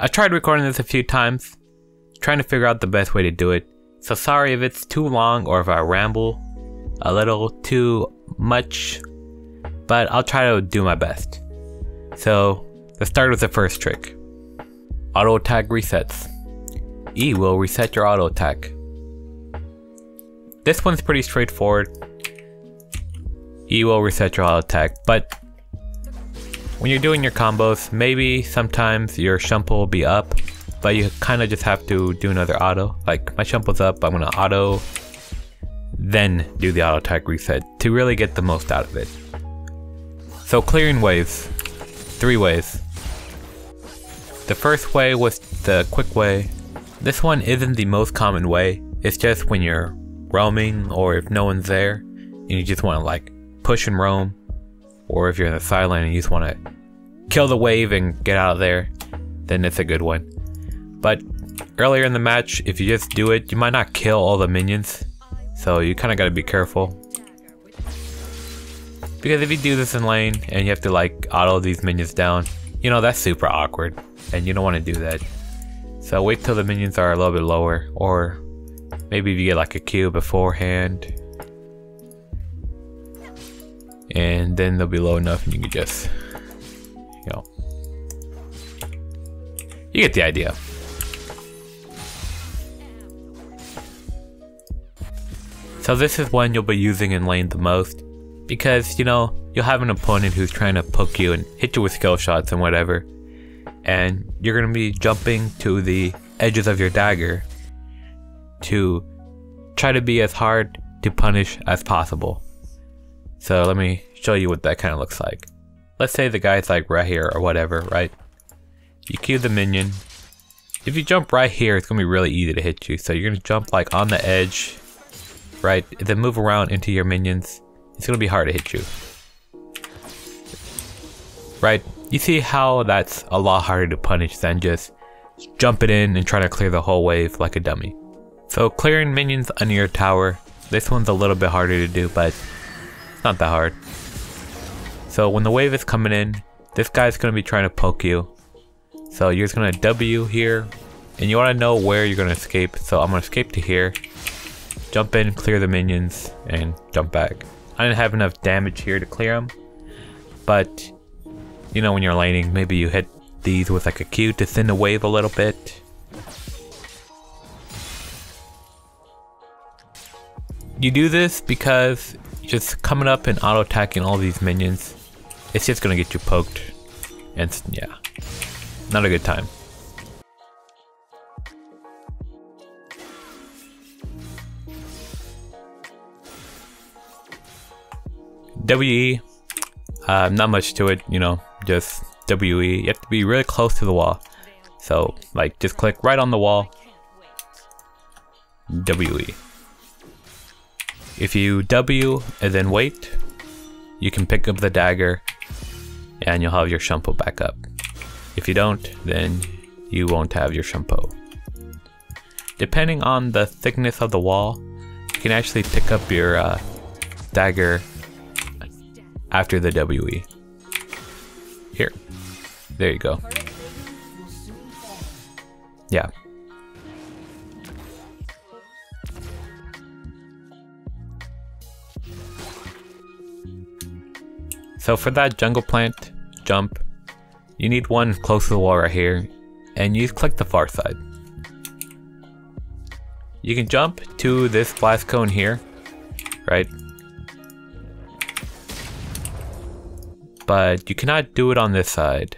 I tried recording this a few times, trying to figure out the best way to do it. So sorry if it's too long or if I ramble a little too much, but I'll try to do my best. So let's start with the first trick. Auto attack resets. E will reset your auto attack. This one's pretty straightforward. E will reset your auto attack, but when you're doing your combos, maybe sometimes your Shunpo will be up, but you kind of just have to do another auto. Like my Shunpo's up, I'm gonna auto, then do the auto attack reset to really get the most out of it. So clearing waves, three ways. The first way was the quick way. This one isn't the most common way. It's just when you're roaming or if no one's there and you just want to like push and roam or if you're in the sideline and you just want to kill the wave and get out of there, then it's a good one. But earlier in the match, if you just do it, you might not kill all the minions. So you kind of got to be careful. Because if you do this in lane and you have to like auto these minions down, you know, that's super awkward and you don't want to do that. So wait till the minions are a little bit lower or maybe if you get like a Q beforehand and then they'll be low enough and you can just, you know, you get the idea. So this is one you'll be using in lane the most because, you know, you'll have an opponent who's trying to poke you and hit you with skill shots and whatever. And you're going to be jumping to the edges of your dagger to try to be as hard to punish as possible. So let me show you what that kind of looks like. Let's say the guy's like right here or whatever, right? You cue the minion. If you jump right here, it's to be really easy to hit you. So you're to jump like on the edge, right? Then move around into your minions. It's to be hard to hit you. Right? You see how that's a lot harder to punish than just jumping in and trying to clear the whole wave like a dummy. So clearing minions under your tower, this one's a little bit harder to do, but not that hard. So when the wave is coming in, this guy's going to be trying to poke you. So you're just going to W here, and you want to know where you're going to escape. So I'm going to escape to here, jump in, clear the minions, and jump back. I didn't have enough damage here to clear them, but you know when you're laning, maybe you hit these with like a Q to thin the wave a little bit. You do this because just coming up and auto attacking all these minions, it's just gonna get you poked. And yeah, not a good time. WE, uh, not much to it, you know, just WE. You have to be really close to the wall. So, like, just click right on the wall. WE. If you W and then wait, you can pick up the dagger and you'll have your Shunpo back up. If you don't, then you won't have your Shunpo. Depending on the thickness of the wall, you can actually pick up your uh, dagger after the WE. Here. There you go. Yeah. So for that jungle plant jump, you need one close to the wall right here, and you click the far side. You can jump to this blast cone here, right? But you cannot do it on this side.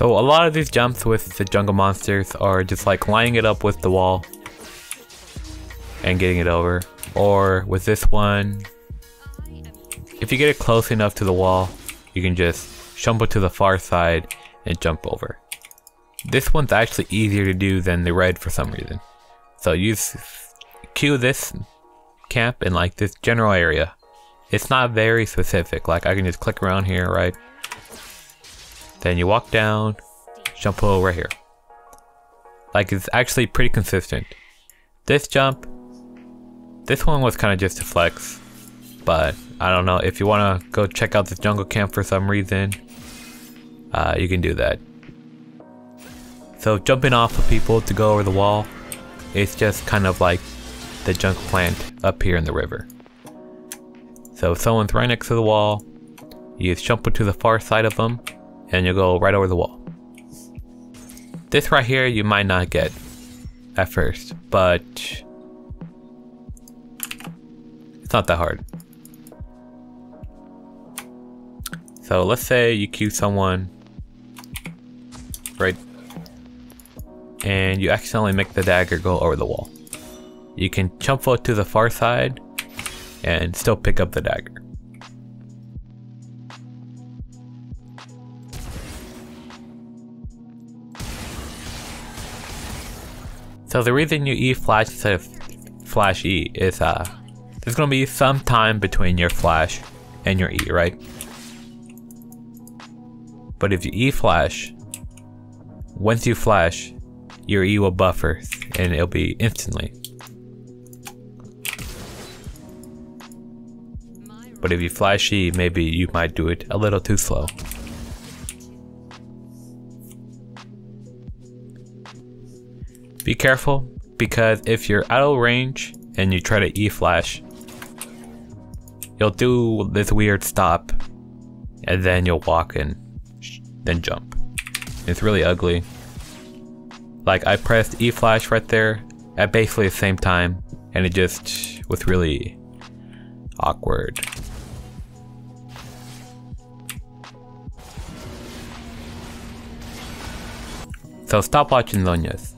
So a lot of these jumps with the jungle monsters are just like lining it up with the wall and getting it over. Or with this one, if you get it close enough to the wall, you can just it to the far side and jump over. This one's actually easier to do than the red for some reason. So use cue this camp in like this general area. It's not very specific. Like I can just click around here, right? Then you walk down, jump over right here. Like it's actually pretty consistent. This jump, this one was kind of just a flex, but I don't know if you want to go check out this jungle camp for some reason, uh, you can do that. So jumping off of people to go over the wall, it's just kind of like the junk plant up here in the river. So if someone's right next to the wall, you just jump to the far side of them, and you'll go right over the wall. This right here you might not get at first, but it's not that hard. So let's say you queue someone right and you accidentally make the dagger go over the wall. You can jump out to the far side and still pick up the dagger. So the reason you E flash instead of flash E is uh, there's gonna be some time between your flash and your E, right? But if you E flash, once you flash, your E will buffer and it'll be instantly. But if you flash E, maybe you might do it a little too slow. Be careful, because if you're out of range and you try to E-flash, you'll do this weird stop, and then you'll walk and then jump. It's really ugly. Like, I pressed E-flash right there at basically the same time, and it just was really awkward. So stop watching Zhonya's.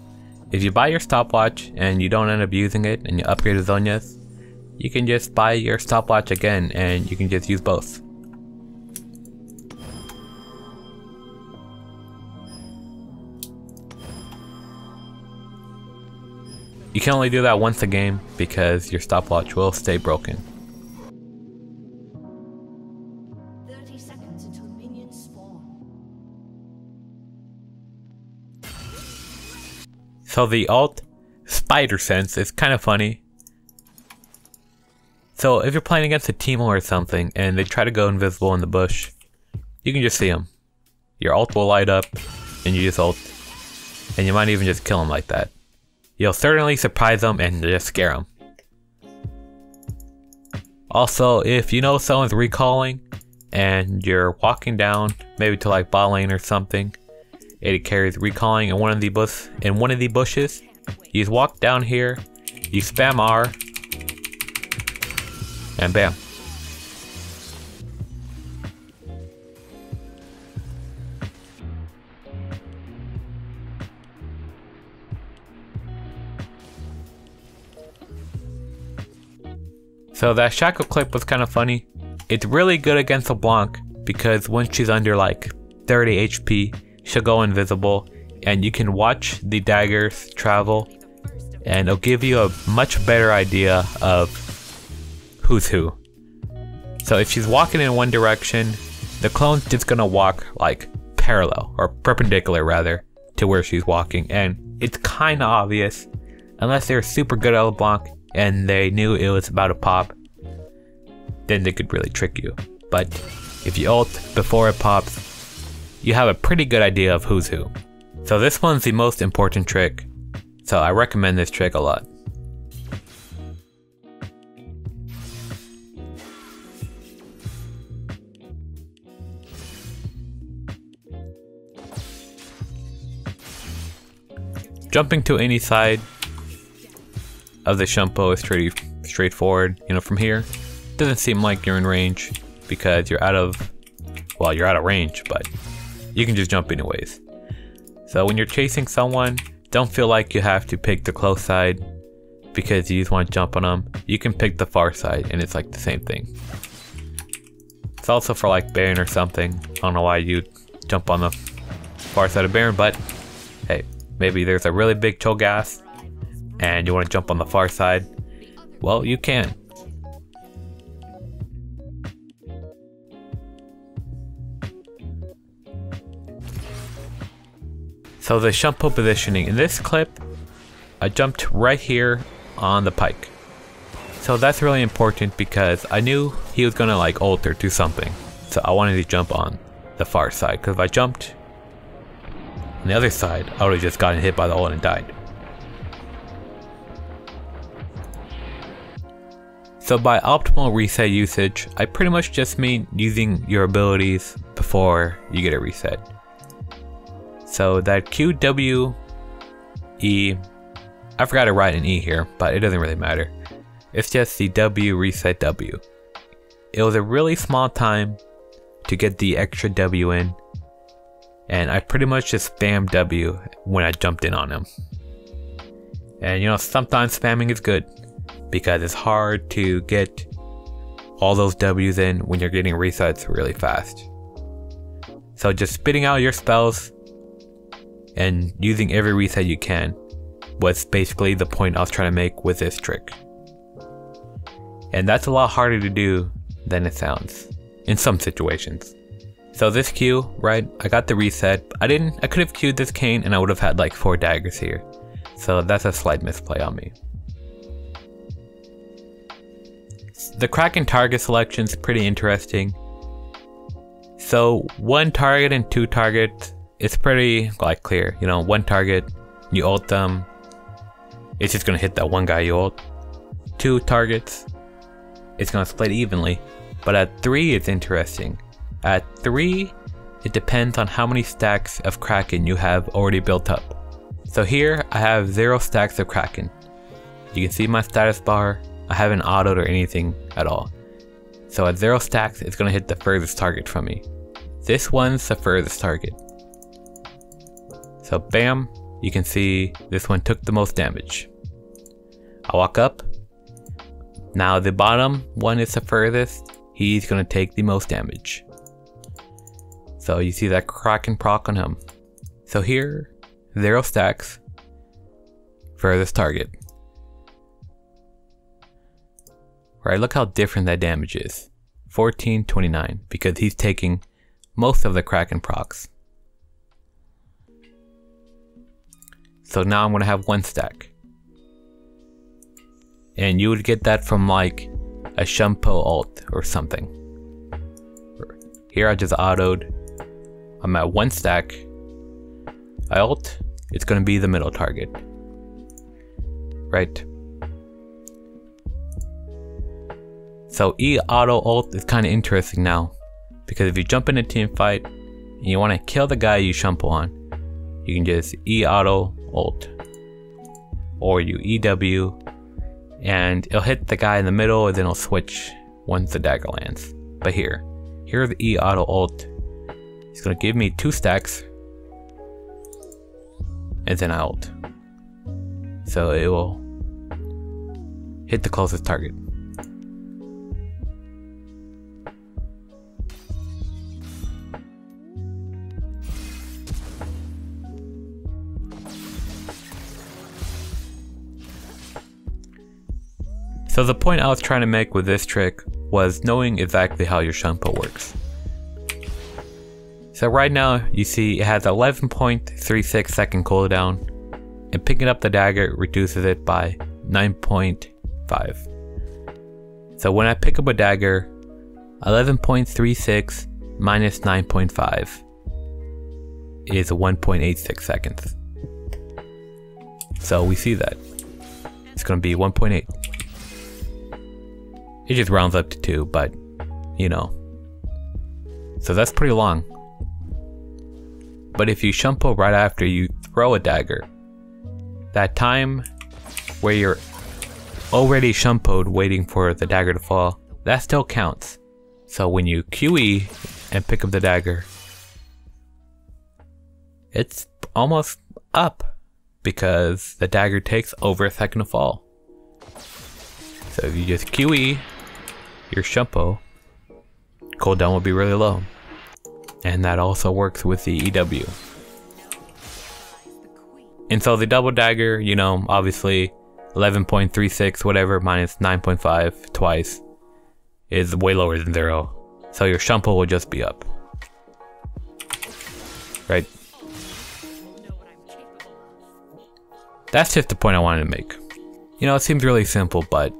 If you buy your stopwatch and you don't end up using it and you upgrade to Zhonya's, you can just buy your stopwatch again and you can just use both. You can only do that once a game because your stopwatch will stay broken. So the alt spider sense is kind of funny. So if you're playing against a team or something and they try to go invisible in the bush, you can just see them. Your alt will light up and you just ult. And you might even just kill them like that. You'll certainly surprise them and just scare them. Also, if you know someone's recalling and you're walking down maybe to like bot lane or something it carries recalling in one of the bush in one of the bushes. You just walk down here, you spam R, and bam. So that shackle clip was kind of funny. It's really good against LeBlanc because once she's under like 30 HP, she'll go invisible and you can watch the daggers travel and it'll give you a much better idea of who's who. So if she's walking in one direction, the clone's just gonna walk like parallel or perpendicular rather to where she's walking and it's kinda obvious unless they're super good at LeBlanc and they knew it was about to pop then they could really trick you. But if you ult before it pops, you have a pretty good idea of who's who. So this one's the most important trick, so I recommend this trick a lot. Jumping to any side of the Shunpo is pretty straightforward. You know, from here, doesn't seem like you're in range because you're out of, well, you're out of range, but you can just jump anyways. So when you're chasing someone, don't feel like you have to pick the close side because you just want to jump on them. You can pick the far side and it's like the same thing. It's also for like Baron or something. I don't know why you jump on the far side of Baron, but hey, maybe there's a really big Cho'Gath and you want to jump on the far side, well, you can. So the Shunpo positioning, in this clip, I jumped right here on the Pyke. So that's really important because I knew he was gonna like ult or do something. So I wanted to jump on the far side because if I jumped on the other side, I would have just gotten hit by the ult and died. So by optimal reset usage, I pretty much just mean using your abilities before you get a reset. So that Q, W, E, I forgot to write an E here, but it doesn't really matter. It's just the W reset W. It was a really small time to get the extra W in, and I pretty much just spammed W when I jumped in on him. And you know, sometimes spamming is good because it's hard to get all those W's in when you're getting resets really fast. So just spitting out your spells and using every reset you can was basically the point I was trying to make with this trick. And that's a lot harder to do than it sounds in some situations. So this Q, right, I got the reset. I didn't, I could have queued this cane and I would have had like four daggers here. So that's a slight misplay on me. The Kraken target selection is pretty interesting. So one target and two targets, it's pretty like clear. You know, one target, you ult them, it's just gonna hit that one guy you ult. Two targets, it's gonna split evenly. But at three, it's interesting. At three, it depends on how many stacks of Kraken you have already built up. So here, I have zero stacks of Kraken. You can see my status bar, I haven't autoed or anything at all. So at zero stacks, it's gonna hit the furthest target from me. This one's the furthest target. So bam, you can see this one took the most damage. I walk up. Now the bottom one is the furthest. He's gonna take the most damage. So you see that Kraken proc on him. So here, zero stacks. Furthest target. Right, look how different that damage is. 1429, because he's taking most of the Kraken procs. So now I'm gonna have one stack. And you would get that from like a Shunpo alt or something. Here I just autoed. I'm at one stack. I ult, it's gonna be the middle target. Right? So E auto ult is kind of interesting now. Because if you jump in a team fight and you want to kill the guy you Shunpo on, you can just E auto ult. Or you EW and it'll hit the guy in the middle and then it'll switch once the dagger lands. But here, here the E auto ult. It's gonna give me two stacks and then I ult. So it will hit the closest target. So the point I was trying to make with this trick was knowing exactly how your Shunpo works. So right now you see it has 11.36 second cooldown and picking up the dagger reduces it by 9.5. So when I pick up a dagger, 11.36 minus 9.5 is 1.86 seconds. So we see that. It's going to be 1.8. It just rounds up to 2, but, you know. So that's pretty long. But if you Shunpo right after you throw a dagger, that time where you're already Shunpoed waiting for the dagger to fall, that still counts. So when you QE and pick up the dagger, it's almost up because the dagger takes over a second to fall. So if you just QE your Shunpo, cooldown will be really low. And that also works with the EW. And so the double dagger, you know, obviously 11.36 whatever minus 9.5 twice is way lower than zero. So your Shumple will just be up. Right? That's just the point I wanted to make. You know, it seems really simple, but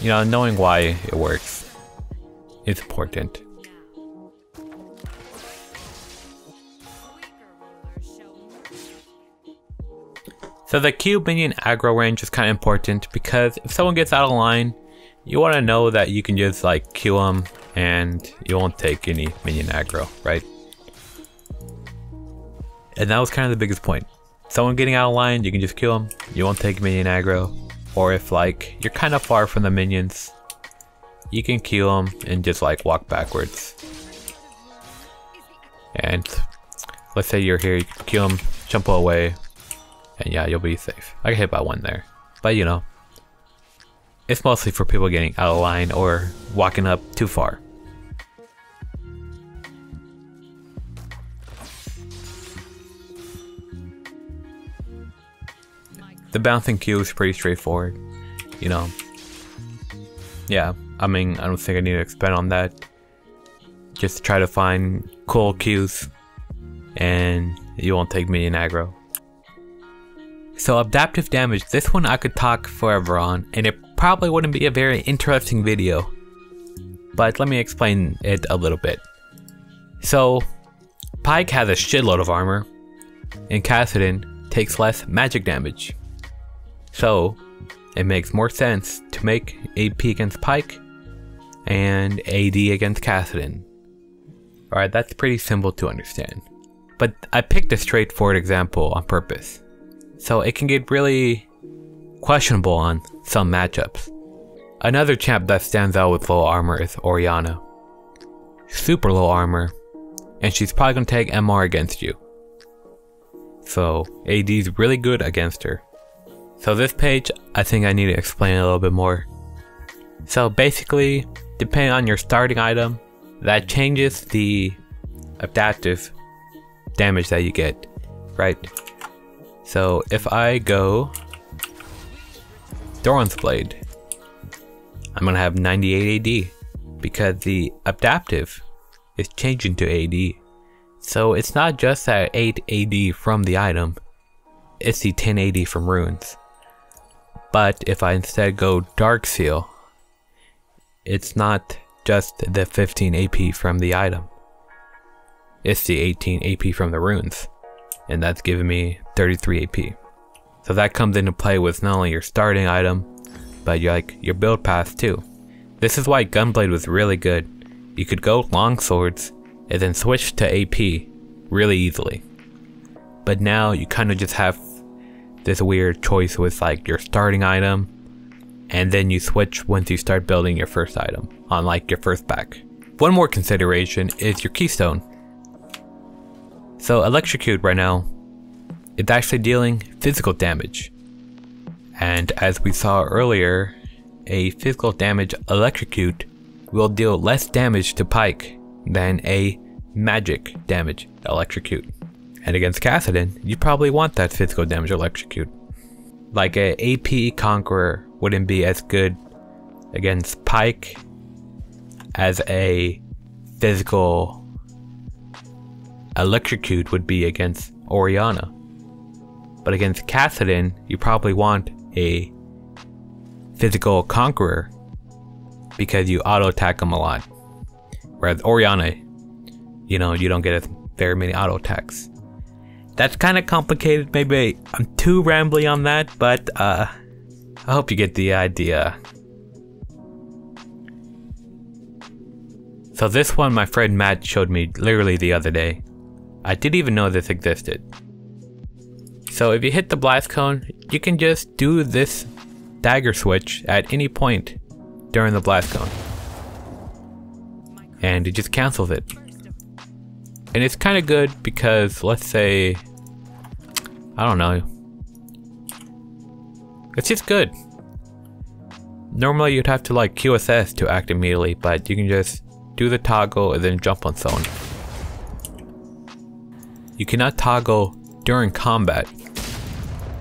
you know, knowing why it works is important. So the Q minion aggro range is kind of important because if someone gets out of line, you want to know that you can just like Q them and you won't take any minion aggro, right? And that was kind of the biggest point. Someone getting out of line, you can just kill them. You won't take minion aggro. Or if like you're kind of far from the minions, you can kill them and just like walk backwards. And let's say you're here, you can kill them, jump away, and yeah, you'll be safe. I get hit by one there. But you know, it's mostly for people getting out of line or walking up too far. The bouncing Q is pretty straightforward, you know. Yeah, I mean, I don't think I need to expand on that. Just try to find cool Qs and you won't take me in aggro. So adaptive damage, this one I could talk forever on, and it probably wouldn't be a very interesting video. But let me explain it a little bit. So, Pyke has a shitload of armor, and Kassadin takes less magic damage. So, it makes more sense to make AP against Pyke and AD against Kassadin. Alright, that's pretty simple to understand. But I picked a straightforward example on purpose. So it can get really questionable on some matchups. Another champ that stands out with low armor is Orianna. Super low armor, and she's probably gonna take MR against you. So AD's really good against her. So this page, I think I need to explain a little bit more. So basically, depending on your starting item, that changes the adaptive damage that you get, right? So if I go Doran's Blade, I'm gonna have 98 AD because the adaptive is changing to AD. So it's not just that 8 AD from the item, it's the 10 AD from runes. But if I instead go Dark Seal, it's not just the 15 AP from the item. It's the 18 AP from the runes and that's giving me 33 AP. So that comes into play with not only your starting item, but your, like your build path too. This is why Gunblade was really good. You could go long swords and then switch to AP really easily. But now you kind of just have this weird choice with like your starting item and then you switch once you start building your first item on like your first pack. One more consideration is your keystone. So Electrocute right now, it's actually dealing physical damage. And as we saw earlier, a physical damage Electrocute will deal less damage to Pyke than a magic damage Electrocute. And against Kassadin, you probably want that physical damage Electrocute. Like a AP Conqueror wouldn't be as good against Pyke as a physical Electrocute would be against Orianna. But against Kassadin, you probably want a physical conqueror because you auto attack him a lot. Whereas Orianna, you know, you don't get very many auto attacks. That's kind of complicated. Maybe I'm too rambly on that, but uh, I hope you get the idea. So this one my friend Matt showed me literally the other day. I didn't even know this existed. So if you hit the blast cone, you can just do this dagger switch at any point during the blast cone. And it just cancels it. And it's kind of good because let's say, I don't know. It's just good. Normally you'd have to like QSS to act immediately, but you can just do the toggle and then jump on someone. You cannot toggle during combat,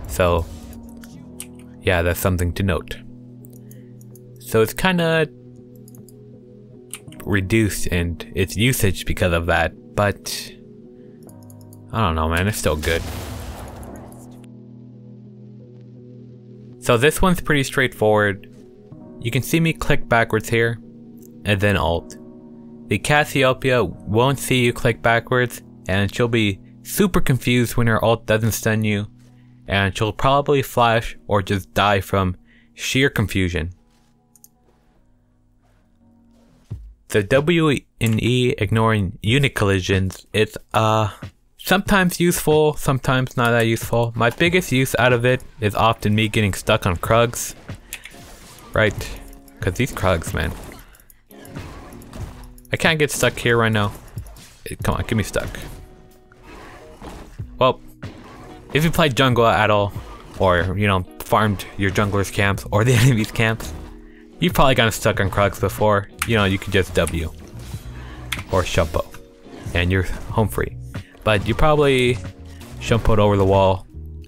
So, yeah, that's something to note. So it's kind of reduced in its usage because of that, but I don't know, man, it's still good. So this one's pretty straightforward. You can see me click backwards here, and then Alt. The Cassiopeia won't see you click backwards, and she'll be super confused when her Alt doesn't stun you, and she'll probably flash or just die from sheer confusion. The W and E ignoring unit collisions is uh sometimes useful, sometimes not that useful. My biggest use out of it is often me getting stuck on Krugs. Right, because these Krugs, man. I can't get stuck here right now. Come on, get me stuck. Well, if you played jungle at all, or, you know, farmed your jungler's camps or the enemy's camps, you've probably gotten stuck on Krugs before. You know, you could just W. Or Shunpo. And you're home free. But you probably Shunpoed over the wall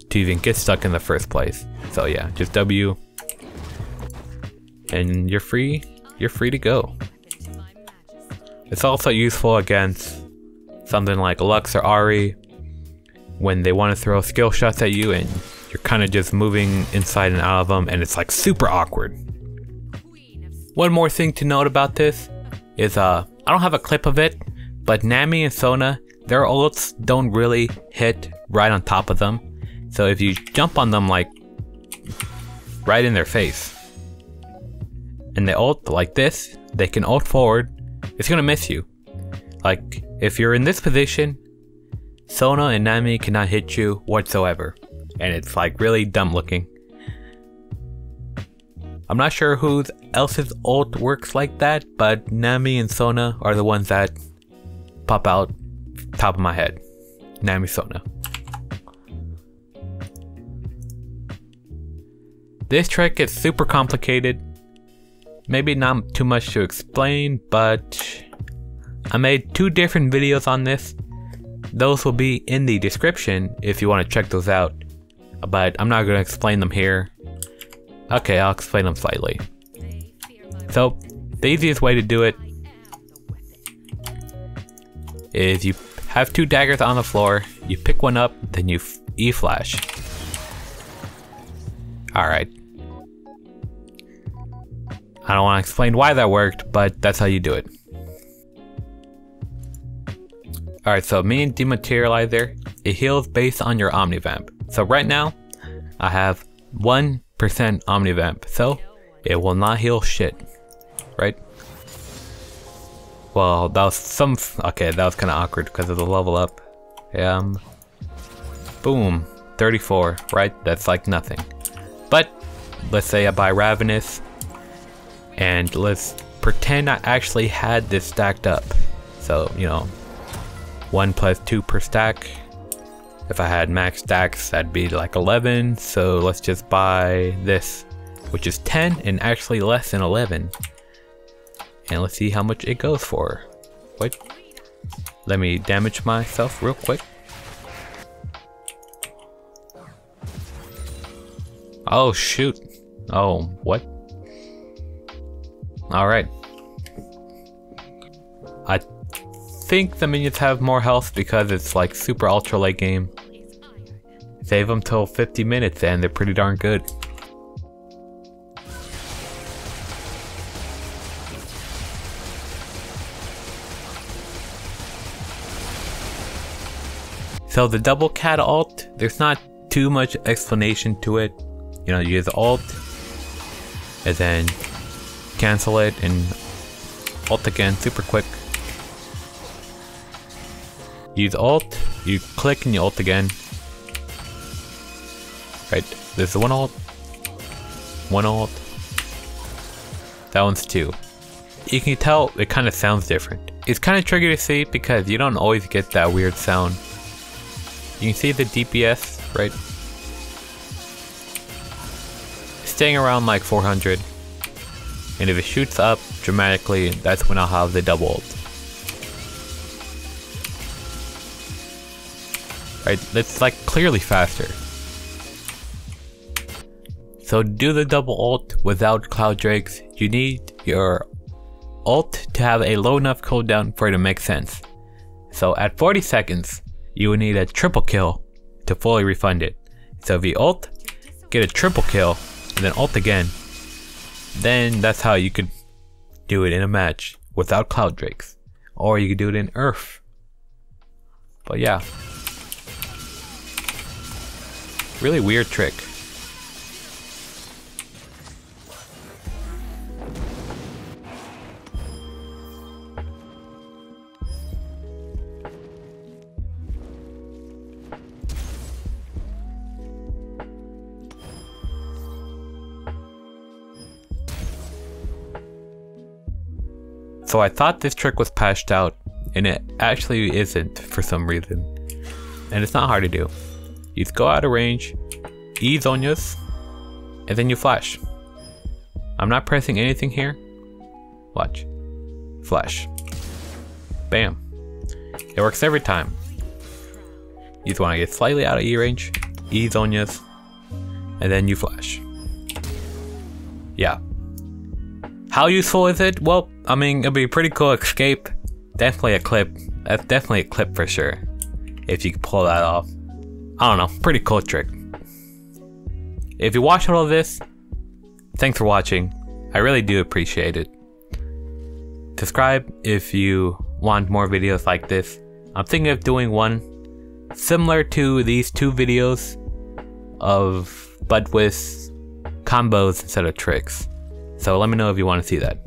to even get stuck in the first place. So yeah, just W. And you're free. You're free to go. It's also useful against something like Lux or Ahri when they want to throw skill shots at you and you're kind of just moving inside and out of them and it's like super awkward. One more thing to note about this is uh I don't have a clip of it, but Nami and Sona, their ults don't really hit right on top of them. So if you jump on them like right in their face and they ult like this, they can ult forward, it's gonna miss you. Like if you're in this position Sona and Nami cannot hit you whatsoever, and it's like really dumb looking. I'm not sure who else's ult works like that, but Nami and Sona are the ones that pop out top of my head. Nami Sona. This trick is super complicated. Maybe not too much to explain, but I made two different videos on this those will be in the description if you want to check those out, but I'm not going to explain them here. Okay, I'll explain them slightly. So, the easiest way to do it is you have two daggers on the floor, you pick one up, then you E-flash. Alright. I don't want to explain why that worked, but that's how you do it. Alright, so Minion Dematerializer, it heals based on your Omnivamp. So right now, I have 1% Omnivamp, so it will not heal shit, right? Well, that was some, okay, that was kind of awkward because of the level up. Um, boom, 34, right? That's like nothing. But, let's say I buy Ravenous, and let's pretend I actually had this stacked up. So, you know, 1 plus 2 per stack. If I had max stacks, that'd be like 11. So let's just buy this, which is 10 and actually less than 11. And let's see how much it goes for. Wait, let me damage myself real quick. Oh shoot. Oh, what? Alright. I think the minions have more health because it's like super ultra late game. Save them till 50 minutes and they're pretty darn good. So the double Kat ult, there's not too much explanation to it. You know, you use alt, and then cancel it and alt again super quick. Use alt, you click and you alt again. Right, there's one alt, one alt, that one's two. You can tell it kind of sounds different. It's kind of tricky to see because you don't always get that weird sound. You can see the DPS, right? Staying around like 400. And if it shoots up dramatically, that's when I'll have the double ult. right? It's like clearly faster. So do the double ult without Cloud Drakes, you need your ult to have a low enough cooldown for it to make sense. So at 40 seconds, you would need a triple kill to fully refund it. So if you ult, get a triple kill, and then ult again, then that's how you could do it in a match without Cloud Drakes. Or you could do it in Earth. But yeah. Really weird trick. So I thought this trick was patched out, and it actually isn't for some reason. And it's not hard to do. You go out of range, E Zhonya's, and then you flash. I'm not pressing anything here. Watch. Flash. Bam. It works every time. You just want to get slightly out of E range, E Zhonya's, and then you flash. Yeah, how useful is it? Well, I mean, it'd be a pretty cool escape. Definitely a clip. That's definitely a clip for sure. If you can pull that off. I don't know, pretty cool trick. If you watched all of this, thanks for watching. I really do appreciate it. Subscribe if you want more videos like this. I'm thinking of doing one similar to these two videos of but with combos instead of tricks. So let me know if you want to see that.